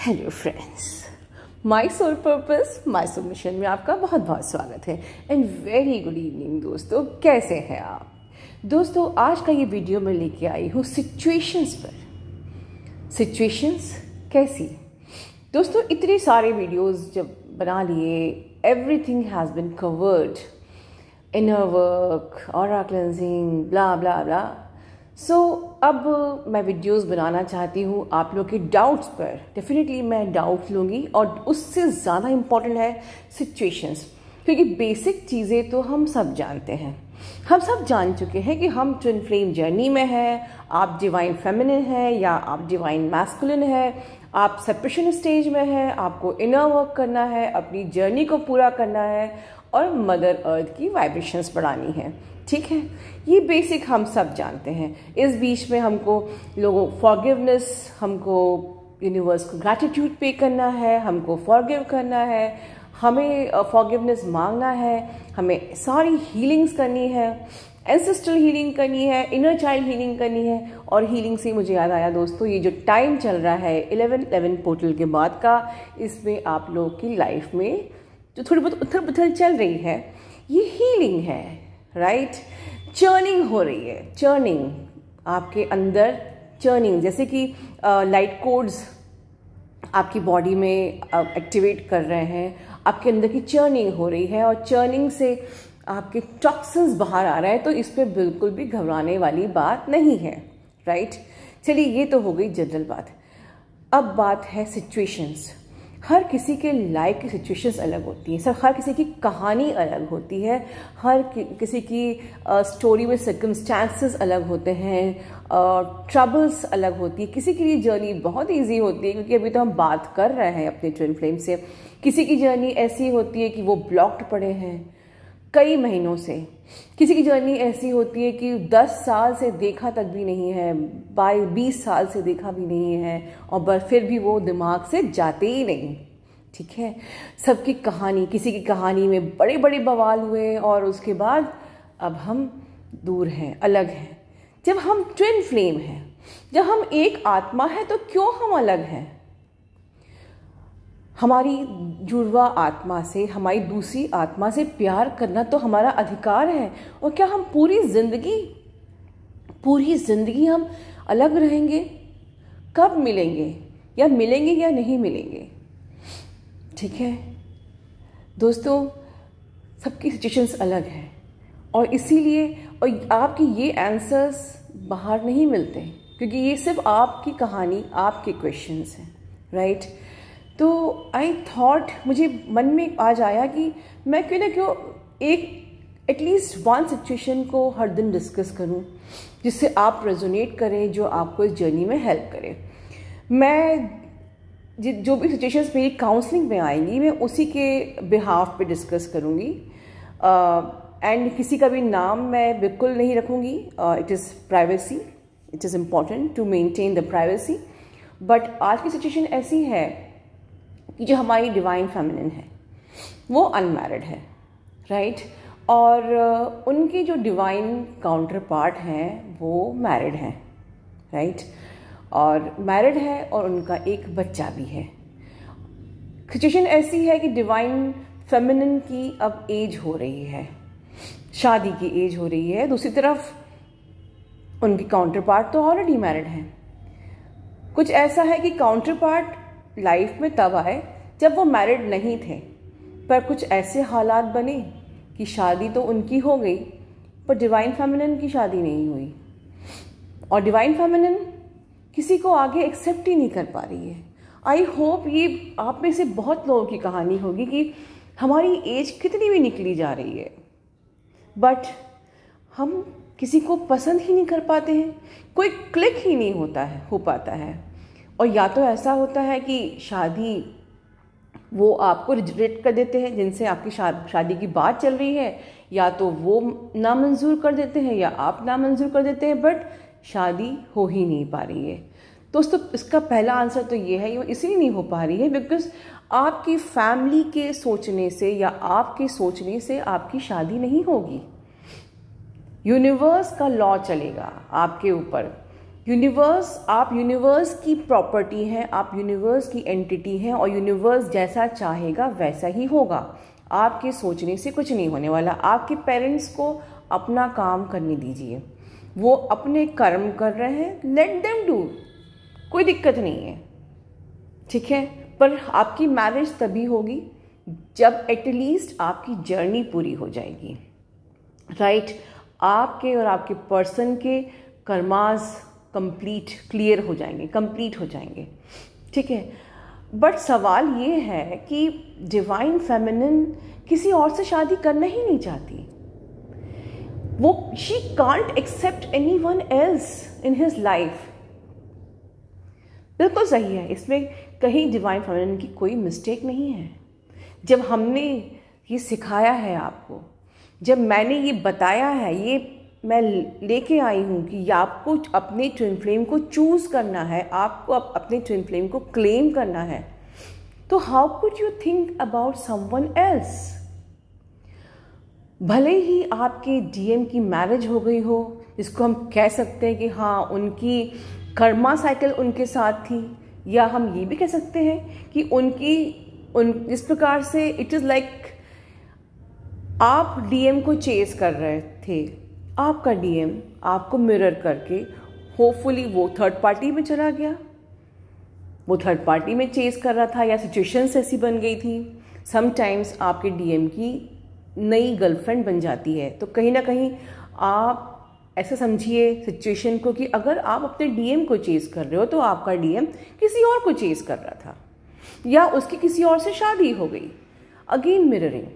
Hello friends my soul purpose my soul mission में आपका बहुत बहुत स्वागत है। एंड वेरी गुड इवनिंग दोस्तों। कैसे हैं आप? दोस्तों, आज का ये वीडियो मैं लेके आई हूँ सिचुएशंस पर। सिचुएशंस कैसी? दोस्तों, इतने सारे वीडियोस जब बना लिए everything has been covered inner work और cleansing blah blah blah so so, अब मैं वीडियोस बनाना चाहती हूँ आप लोग के डाउट्स पर। डेफिनेटली मैं डाउट लूँगी और उससे ज़्यादा इंपॉर्टेंट है सिचुएशंस क्योंकि बेसिक चीज़ें तो हम सब जानते हैं। हम सब जान चुके हैं कि हम ट्विन फ्लेम जर्नी में हैं। आप डिवाइन फेमिनिन है या आप डिवाइन मैस्कुलिन है। आप सेपरेशन स्टेज में हैं। आपको इनर वर्क करना है अपनी जर्नी को पूरा करना है और मदर अर्थ की वाइब्रेशंस बढ़ानी है। ठीक है? ये बेसिक हम सब जानते हैं। इस बीच में हमको लोगों फॉरगिवनेस हमको यूनिवर्स को ग्रैटिट्यूड पे करना है, हमको फॉरगिव करना है, हमें फॉरगिवनेस मांगना है, हमें सारी हीलिंग्स करनी है एंसेस्ट्रल हीलिंग करनी है इनर चाइल्ड हीलिंग करनी है, और हीलिंग से मुझे याद आया दोस्तों, ये जो टाइम चल रहा है इलेवन इलेवन पोर्टल के बाद का, इसमें आप लोगों की लाइफ में जो थोड़ी बहुत उथल पुथल चल रही है, ये हीलिंग है। राइट चर्निंग हो रही है. चर्निंग आपके अंदर चर्निंग जैसे कि लाइट कोड्स आपकी बॉडी में एक्टिवेट कर रहे हैं. आपके अंदर की चर्निंग हो रही है और चर्निंग से आपके टॉक्सिन्स बाहर आ रहे हैं तो इस पर बिल्कुल भी घबराने वाली बात नहीं है राइट चलिए, ये तो हो गई जनरल बात. अब बात है सिचुएशंस हर किसी के लाइफ की सिचुएशंस अलग होती हैं। सर हर किसी की कहानी अलग होती है। हर कि, किसी की स्टोरी में सर्कमस्टांसेस अलग होते हैं ट्रबल्स अलग होती है। किसी के लिए जर्नी बहुत इजी होती है क्योंकि अभी तो हम बात कर रहे हैं अपने ट्विन फ्लेम से। किसी की जर्नी ऐसी होती है कि वो ब्लॉक्ड पड़े हैं कई महीनों से। किसी की जर्नी ऐसी होती है कि दस साल से देखा तक भी नहीं है बाई बीस साल से देखा भी नहीं है, और बस फिर भी वो दिमाग से जाते ही नहीं। ठीक है? सबकी कहानी, किसी की कहानी में बड़े बड़े बवाल हुए और उसके बाद अब हम दूर हैं, अलग हैं। जब हम ट्विन फ्लेम हैं, जब हम एक आत्मा है तो क्यों हम अलग हैं? हमारी जुड़वा आत्मा से, हमारी दूसरी आत्मा से प्यार करना तो हमारा अधिकार है। और क्या हम पूरी ज़िंदगी पूरी ज़िंदगी हम अलग रहेंगे? कब मिलेंगे? या मिलेंगे या नहीं मिलेंगे? ठीक है? दोस्तों, सबकी सिचुएशंस अलग हैं। और इसीलिए, और आपके ये आंसर्स बाहर नहीं मिलते, क्योंकि ये सिर्फ़ आपकी कहानी, आपके क्वेश्चंस हैं राइट right? तो आई थॉट मुझे मन में आज आया कि मैं क्यों ना क्यों एक एटलीस्ट वन सिचुएशन को हर दिन डिस्कस करूँ जिससे आप रेजोनेट करें जो आपको इस जर्नी में हेल्प करे। मैं जो भी सिचुएशंस मेरी काउंसलिंग में आएँगी मैं उसी के बिहाफ पे डिस्कस करूँगी। एंड uh, किसी का भी नाम मैं बिल्कुल नहीं रखूँगी। It is privacy it is important to maintain the privacy but आज की सिचुएशन ऐसी है कि जो हमारी डिवाइन फेमिनिन है वो अनमैरिड है राइट और uh, उनके जो डिवाइन काउंटर पार्ट हैं वो मैरिड हैं राइट और मैरिड है और उनका एक बच्चा भी है। सिचुएशन ऐसी है कि डिवाइन फेमिनिन की अब एज हो रही है शादी की एज हो रही है दूसरी तरफ़ उनकी काउंटर पार्ट तो ऑलरेडी मैरिड हैं। कुछ ऐसा है कि काउंटर पार्ट लाइफ में तब आए जब वो मैरिड नहीं थे। पर कुछ ऐसे हालात बने कि शादी तो उनकी हो गई, पर डिवाइन फेमिनिन की शादी नहीं हुई। और डिवाइन फेमिनिन किसी को आगे एक्सेप्ट ही नहीं कर पा रही है। आई होप ये आप में से बहुत लोगों की कहानी होगी कि हमारी एज कितनी भी निकली जा रही है। बट हम किसी को पसंद ही नहीं कर पाते हैं। कोई क्लिक ही नहीं होता है, हो पाता है। और या तो ऐसा होता है कि शादी वो आपको रिजरेट कर देते हैं, जिनसे आपकी शादी की बात चल रही है, या तो वो नामंजूर कर देते हैं, या आप नामंजूर कर देते हैं, बट शादी हो ही नहीं पा रही है। दोस्तों, इसका पहला आंसर तो ये है, ये इसलिए नहीं हो पा रही है बिकॉज़ आपकी फैमिली के सोचने से या आपके सोचने से आपकी शादी नहीं होगी। यूनिवर्स का लॉ चलेगा आपके ऊपर। यूनिवर्स, आप यूनिवर्स की प्रॉपर्टी हैं, आप यूनिवर्स की एंटिटी हैं और यूनिवर्स जैसा चाहेगा वैसा ही होगा। आपके सोचने से कुछ नहीं होने वाला। आपके पेरेंट्स को अपना काम करने दीजिए। वो अपने कर्म कर रहे हैं लेट देम डू कोई दिक्कत नहीं है। ठीक है? पर आपकी मैरिज तभी होगी जब एटलीस्ट आपकी जर्नी पूरी हो जाएगी। Right right? आपके और आपके पर्सन के कर्माज कंप्लीट क्लियर हो जाएँगे कंप्लीट हो जाएँगे। ठीक है? बट सवाल ये है कि डिवाइन फेमिनिन किसी और से शादी करना ही नहीं चाहती। वो she can't accept anyone else in his life बिल्कुल सही है, इसमें कहीं डिवाइन फेमिनिन की कोई मिस्टेक नहीं है। जब हमने ये सिखाया है आपको, जब मैंने ये बताया है, ये मैं लेके आई हूँ कि आपको अपने ट्विन फ्लेम को चूज़ करना है, आपको अपने ट्विन फ्लेम को क्लेम करना है। तो how could you think about someone else भले ही आपके डीएम की मैरिज हो गई हो जिसको हम कह सकते हैं कि हाँ उनकी कर्मा साइकिल उनके साथ थी, या हम ये भी कह सकते हैं कि उनकी, उन, इस प्रकार से इट इज़ लाइक आप डीएम को चेस कर रहे थे। आपका डीएम आपको मिरर करके होपफुली वो थर्ड पार्टी में चला गया। वो थर्ड पार्टी में चेस कर रहा था या सिचुएशंस ऐसी बन गई थी। समटाइम्स आपके डीएम की नई गर्लफ्रेंड बन जाती है। तो कहीं ना कहीं आप ऐसा समझिए सिचुएशन को कि अगर आप अपने डीएम को चेस कर रहे हो तो आपका डीएम किसी और को चेस कर रहा था। या उसकी किसी और से शादी हो गई। अगेन मिररिंग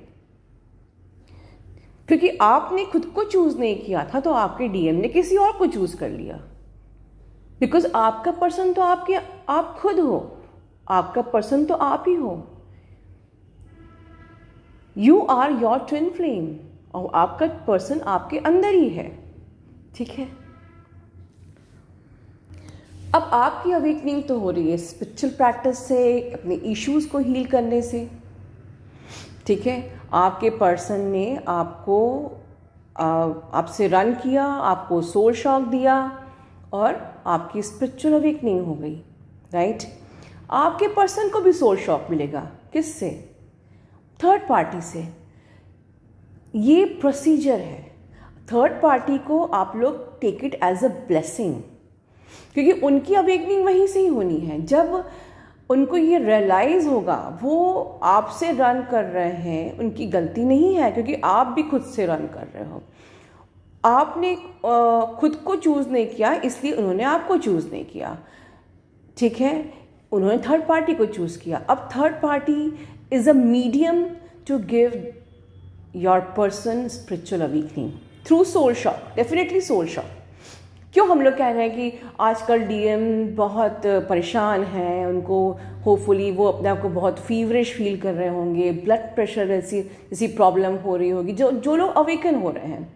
क्योंकि आपने खुद को चूज़ नहीं किया था तो आपके डीएम ने किसी और को चूज़ कर लिया। बिकॉज़ आपका पर्सन तो आपके, आप खुद हो। आपका पर्सन तो आप ही हो। You are your twin flame और आपका पर्सन आपके अंदर ही है। ठीक है? अब आपकी अवेकनिंग तो हो रही है स्पिरिचुअल प्रैक्टिस से, अपने इश्यूज़ को हील करने से। ठीक है? आपके पर्सन ने आपको आपसे रन किया, आपको सोल शॉक दिया और आपकी स्पिरिचुअल अवेकनिंग हो गई राइट आपके पर्सन को भी सोल शॉक मिलेगा। किससे? थर्ड पार्टी से। ये प्रोसीजर है। थर्ड पार्टी को आप लोग take it as a blessing क्योंकि उनकी अवेकनिंग वहीं से ही होनी है। जब उनको ये रियलाइज़ होगा, वो आपसे रन कर रहे हैं, उनकी गलती नहीं है, क्योंकि आप भी खुद से रन कर रहे हो। आपने खुद को चूज़ नहीं किया, इसलिए उन्होंने आपको चूज़ नहीं किया। ठीक है? उन्होंने थर्ड पार्टी को चूज़ किया। अब third party is a medium to give your person spiritual awakening through soul shock definitely soul shock क्यों हम लोग कह रहे हैं कि आजकल डीएम बहुत परेशान हैं, उनको होपफुली वो अपने आप को बहुत फीवरिश फील कर रहे होंगे ब्लड प्रेशर ऐसी ऐसी प्रॉब्लम हो रही होगी, जो जो लोग अवेकन हो रहे हैं।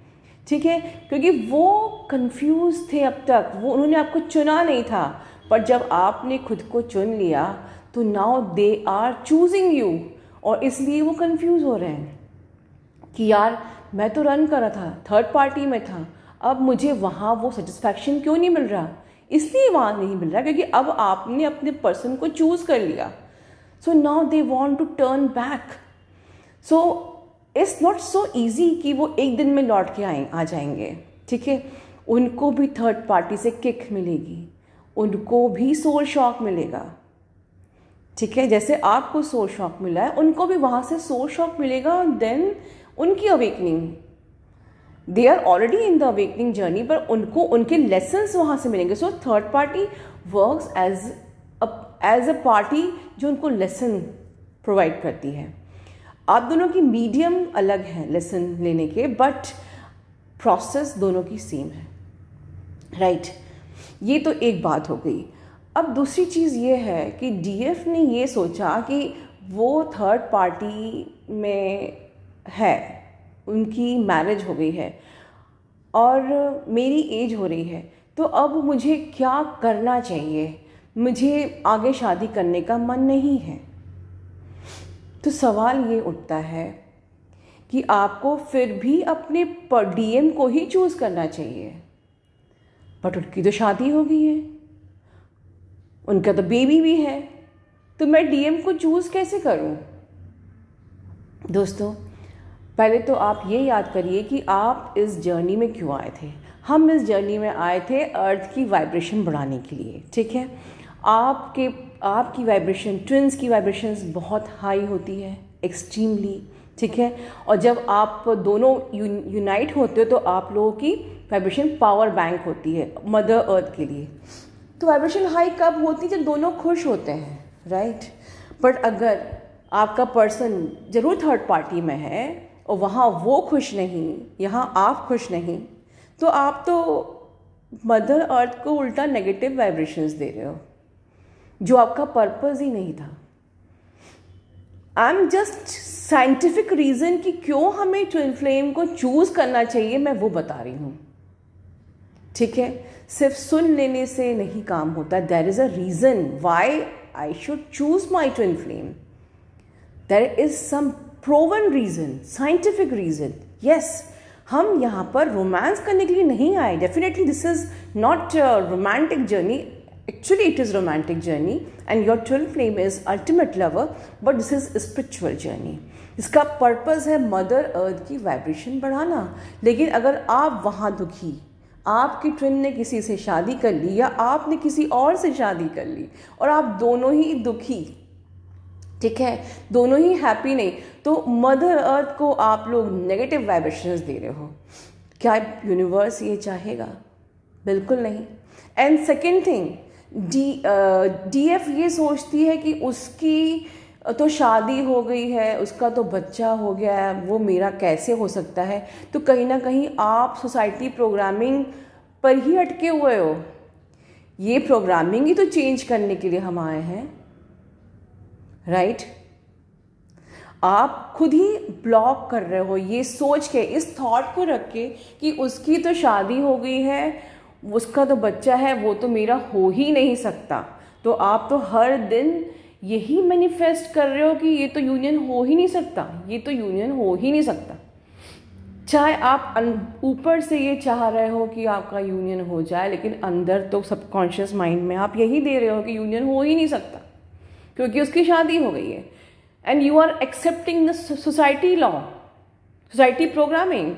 ठीक है? क्योंकि वो कंफ्यूज थे अब तक, वो, उन्होंने आपको चुना नहीं था। पर जब आपने खुद को चुन लिया तो now they are choosing you और इसलिए वो कंफ्यूज हो रहे हैं कि यार, मैं तो रन कर रहा था थर्ड पार्टी में था। अब मुझे वहाँ वो सेटिस्फैक्शन क्यों नहीं मिल रहा? इसलिए वहाँ नहीं मिल रहा, क्योंकि अब आपने अपने पर्सन को चूज़ कर लिया। So now they want to turn back so it's not so easy कि वो एक दिन में लौट के आए, आ जाएँगे, ठीक है? उनको भी थर्ड पार्टी से किक मिलेगी। उनको भी सोल शॉक मिलेगा, ठीक है? जैसे आपको सोल शॉक मिला है, उनको भी वहाँ से सोल शॉक मिलेगा देन उनकी awakening they are already in the awakening journey पर उनको, उनके लेसन्स वहाँ से मिलेंगे। So third party works as as a party जो उनको लेसन प्रोवाइड करती है। आप दोनों की मीडियम अलग है लेसन लेने के बट प्रोसेस दोनों की सेम है। Right right. ये तो एक बात हो गई। अब दूसरी चीज़ ये है कि डीएफ ने ये सोचा कि वो थर्ड पार्टी में है। उनकी मैरिज हो गई है और मेरी एज हो रही है तो अब मुझे क्या करना चाहिए? मुझे आगे शादी करने का मन नहीं है। तो सवाल ये उठता है कि आपको फिर भी अपने डीएम को ही चूज़ करना चाहिए। बट उनकी तो शादी हो गई है। उनका तो बेबी भी है। तो मैं डीएम को चूज़ कैसे करूँ? दोस्तों पहले तो आप ये याद करिए कि आप इस जर्नी में क्यों आए थे? हम इस जर्नी में आए थे अर्थ की वाइब्रेशन बढ़ाने के लिए, ठीक है? आपके, आपकी वाइब्रेशन, ट्विंस की वाइब्रेशंस बहुत हाई होती है, एक्सट्रीमली, ठीक है? और जब आप दोनों यूनाइट होते हो तो आप लोगों की वाइब्रेशन पावर बैंक होती है, मदर अर्थ के लिए। तो वाइब्रेशन हाई कब होती है? जब दोनों खुश होते हैं, राइट? बट अगर आपका पर्सन ज़रूर थर्ड पार्टी में है और वहाँ वो खुश नहीं, यहाँ आप खुश नहीं तो आप तो मदर अर्थ को उल्टा नेगेटिव वाइब्रेशंस दे रहे हो, जो आपका पर्पज़ ही नहीं था। I am just scientific reason कि क्यों हमें ट्विन फ्लेम को चूज़ करना चाहिए, मैं वो बता रही हूँ। ठीक है? सिर्फ़ सुन लेने से नहीं काम होता। There is a reason why I should choose my twin flame there is some proven reason scientific reason yes हम यहाँ पर रोमांस करने के लिए नहीं आए. Definitely this is not romantic journey actually it is romantic journey and your twelve flame is ultimate lover but this is spiritual journey इसका purpose है मदर अर्थ की वाइब्रेशन बढ़ाना. लेकिन अगर आप वहाँ दुखी, आपकी ट्विन ने किसी से शादी कर ली या आपने किसी और से शादी कर ली और आप दोनों ही दुखी ठीक है? दोनों ही हैप्पी नहीं। तो मदर अर्थ को आप लोग नेगेटिव वाइब्रेशंस दे रहे हो। क्या यूनिवर्स ये चाहेगा? बिल्कुल नहीं। And second thing D D F ये सोचती है कि उसकी तो शादी हो गई है, उसका तो बच्चा हो गया है, वो मेरा कैसे हो सकता है? तो कहीं ना कहीं आप सोसाइटी प्रोग्रामिंग पर ही अटके हुए हो। ये प्रोग्रामिंग ही तो चेंज करने के लिए हम आए हैं। राइट? आप खुद ही ब्लॉक कर रहे हो ये सोच के, इस थॉट को रख के कि उसकी तो शादी हो गई है, उसका तो बच्चा है, वो तो मेरा हो ही नहीं सकता। तो आप तो हर दिन यही मैनिफेस्ट कर रहे हो कि ये तो यूनियन हो ही नहीं सकता, ये तो यूनियन हो ही नहीं सकता। चाहे आप ऊपर से ये चाह रहे हो कि आपका यूनियन हो जाए, लेकिन अंदर तो सबकॉन्शियस माइंड में आप यही दे रहे हो कि यूनियन हो ही नहीं सकता। क्योंकि उसकी शादी हो गई है। And you are accepting the society law society programming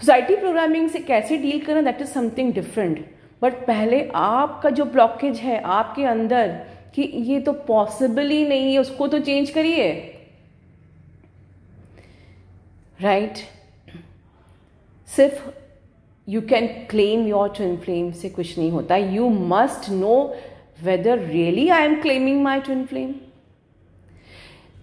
society programming से कैसे डील करना that is something different but पहले आपका जो ब्लॉकेज है, आपके अंदर, कि ये तो पॉसिबल ही नहीं है, उसको तो चेंज करिए। राइट सिर्फ़ you can claim your twin flame से कुछ नहीं होता। You must know whether really I am claiming my twin flame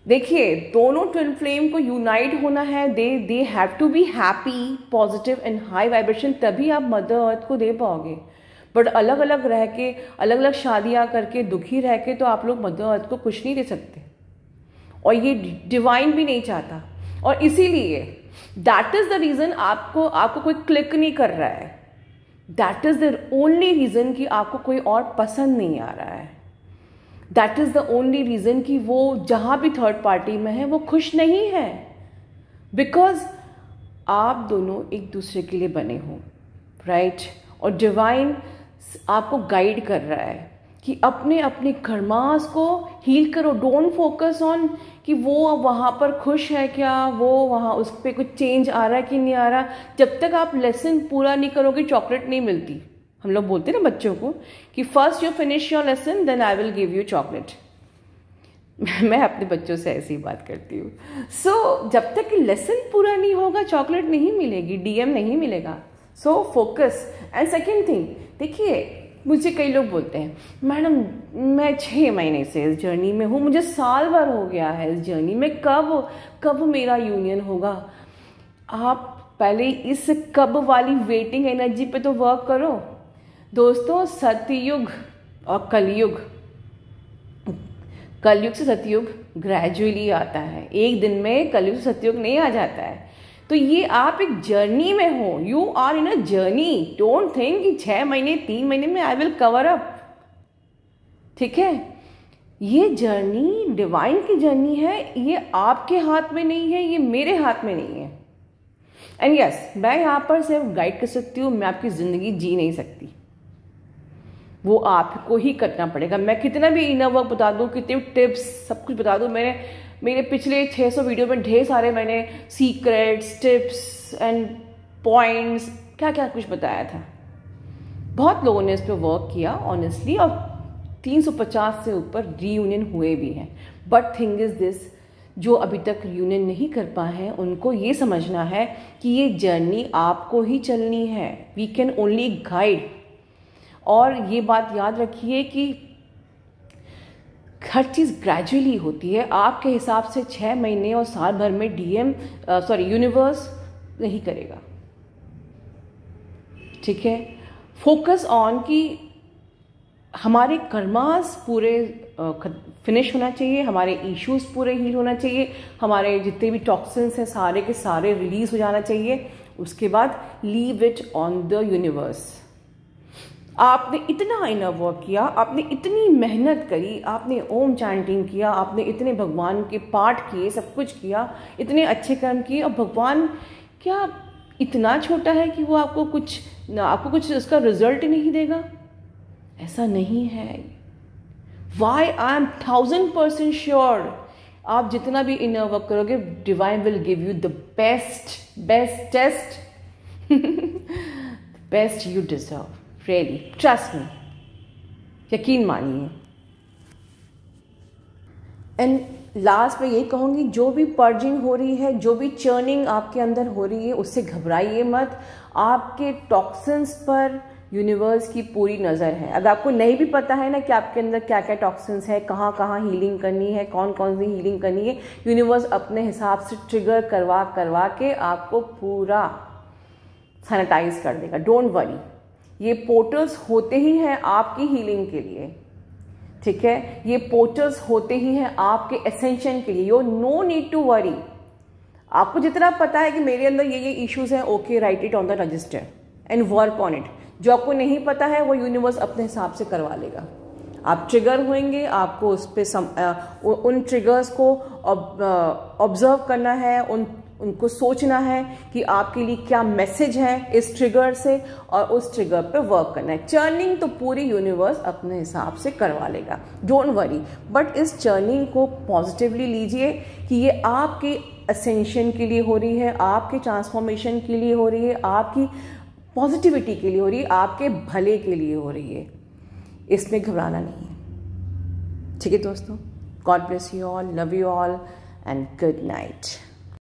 देखिए, दोनों ट्विन फ्लेम को यूनाइट होना है they they have to be happy positive and high vibration तभी आप मदर अर्थ को दे पाओगे। बट अलग अलग रह के अलग अलग शादियाँ करके, दुखी रह के तो आप लोग मदर अर्थ को कुछ नहीं दे सकते। और ये डिवाइन भी नहीं चाहता। और इसीलिए दैट इज़ द रीजन आपको आपको कोई क्लिक नहीं कर रहा है। That is the only reason कि आपको कोई और पसंद नहीं आ रहा है। That is the only reason कि वो जहाँ भी थर्ड पार्टी में है, वो खुश नहीं है। बिकॉज़ आप दोनों एक दूसरे के लिए बने हो राइट right? और डिवाइन आपको गाइड कर रहा है। कि अपने अपने कर्मास को हील करो। डोंट फोकस ऑन कि वो वहाँ पर खुश है क्या वो वहाँ उस पर कुछ चेंज आ रहा है कि नहीं आ रहा। जब तक आप लेसन पूरा नहीं करोगे चॉकलेट नहीं मिलती। हम लोग बोलते ना बच्चों को कि first you finish your lesson then I will give you chocolate मैं अपने बच्चों से ऐसी बात करती हूँ। सो so, जब तक लेसन पूरा नहीं होगा चॉकलेट नहीं मिलेगी डीएम नहीं मिलेगा। So focus and second thing देखिए मुझे कई लोग बोलते हैं, मैडम, मैं छः महीने से इस जर्नी में हूँ, मुझे साल भर हो गया है इस जर्नी में, कब कब मेरा यूनियन होगा? आप पहले इस कब वाली वेटिंग एनर्जी पे तो वर्क करो। दोस्तों, सतयुग और कलयुग कलयुग से सतयुग ग्रेजुअली आता है। एक दिन में कलयुग से सतयुग नहीं आ जाता है। तो ये आप एक जर्नी में हो. You are in a journey don't think कि छः महीने तीन महीने में आई विल कवर अप ठीक है? ये जर्नी डिवाइन की जर्नी है. ये आपके हाथ में नहीं है ये मेरे हाथ में नहीं है. एंड यस yes, मैं यहाँ पर सिर्फ़ गाइड कर सकती हूँ. मैं आपकी ज़िंदगी जी नहीं सकती. वो आपको ही करना पड़ेगा. मैं कितना भी इनर वर्क बता दूँ कितने टिप्स सब कुछ बता दूँ. मैंने मेरे पिछले 600 वीडियो में ढेर सारे मैंने सीक्रेट्स टिप्स एंड पॉइंट्स क्या क्या कुछ बताया था। बहुत लोगों ने इस पर वर्क किया ऑनेस्टली और 350 से ऊपर रीयूनियन हुए भी हैं। बट थिंग इज़ दिस जो अभी तक यूनियन नहीं कर पाए हैं, उनको ये समझना है कि ये जर्नी आपको ही चलनी है। वी कैन ओनली गाइड और ये बात याद रखिए कि हर चीज़ ग्रेजुअली होती है। आपके हिसाब से छः महीने और साल भर में डीएम सॉरी यूनिवर्स नहीं करेगा। ठीक है? फोकस ऑन कि हमारे कर्मास पूरे फिनिश होना चाहिए, हमारे इश्यूज़ पूरे हील होना चाहिए, हमारे जितने भी टॉक्सिन्स हैं सारे के सारे रिलीज़ हो जाना चाहिए। उसके बाद leave it on the universe आपने इतना इनर वर्क किया, आपने इतनी मेहनत करी, आपने ओम चैंटिंग किया, आपने इतने भगवान के पाठ किए, सब कुछ किया, इतने अच्छे कर्म किए, और भगवान क्या इतना छोटा है कि वो आपको कुछ आपको कुछ उसका रिज़ल्ट नहीं देगा? ऐसा नहीं है। Why I am thousand percent sure आप जितना भी इनर वर्क करोगे divine will give you the best best test best you deserve really trust me यकीन मानिए। एंड लास्ट में ये कहूँगी, जो भी पर्जिंग हो रही है, जो भी चर्निंग आपके अंदर हो रही है, उससे घबराइए मत। आपके टॉक्सिन्स पर यूनिवर्स की पूरी नज़र है। अगर आपको नहीं भी पता है ना कि आपके अंदर क्या क्या टॉक्सिन्स है कहाँ कहाँ हीलिंग करनी है कौन कौन सी हीलिंग करनी है यूनिवर्स अपने हिसाब से ट्रिगर करवा करवा के आपको पूरा सैनिटाइज कर देगा। डोंट वरी ये पोर्टल्स होते ही हैं आपकी हीलिंग के लिए। ठीक है? ये पोर्टल्स होते ही हैं आपके एसेंशन के लिए। Yo no need to worry आपको जितना पता है कि मेरे अंदर ये ये इश्यूज़ हैं okay write it on the register and work on it जो आपको नहीं पता है, वो यूनिवर्स अपने हिसाब से करवा लेगा। आप ट्रिगर होंगे आपको उस पर उन ट्रिगर्स को ऑब्ज़र्व करना है, उन उनको सोचना है कि आपके लिए क्या मैसेज है इस ट्रिगर से और उस ट्रिगर पे वर्क करना है। चर्निंग तो पूरी यूनिवर्स अपने हिसाब से करवा लेगा। डोंट वरी बट इस चर्निंग को पॉजिटिवली लीजिए कि ये आपके असेंशन के लिए हो रही है, आपके ट्रांसफॉर्मेशन के लिए हो रही है, आपकी पॉजिटिविटी के लिए हो रही है, आपके भले के लिए हो रही है। इसमें घबराना नहीं है। ठीक है दोस्तों? God bless you all love you all and good night